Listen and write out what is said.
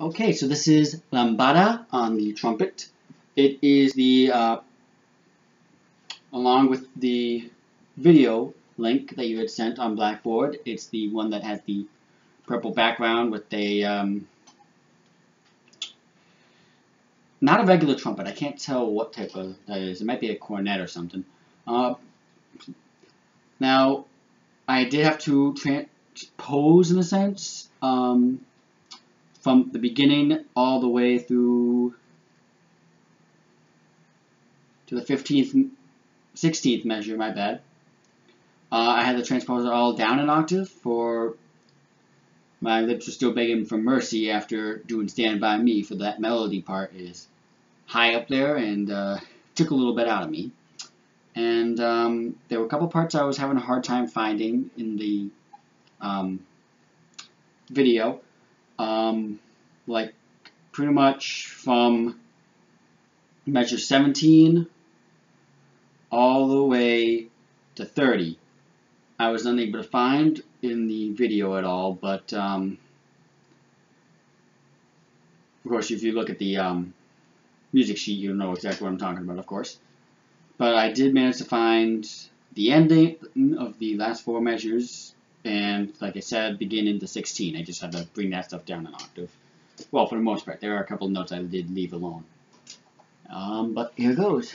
Okay, so this is Lambada on the trumpet. It is the, uh, along with the video link that you had sent on Blackboard, it's the one that has the purple background with a, um, not a regular trumpet. I can't tell what type of that is. It might be a cornet or something. Uh, now, I did have to transpose, in a sense, um, from the beginning all the way through to the 15th, 16th measure, my bad. Uh, I had the transpose it all down an octave for my lips are still begging for mercy after doing Stand By Me for that melody part is high up there and uh, took a little bit out of me. And um, there were a couple parts I was having a hard time finding in the um, video um, like pretty much from measure 17 all the way to 30. I was unable to find in the video at all, but um, of course, if you look at the um, music sheet, you'll know exactly what I'm talking about, of course. But I did manage to find the ending of the last four measures and like I said, begin into 16. I just had to bring that stuff down an octave. Well, for the most part, there are a couple of notes I did leave alone. Um, but here goes.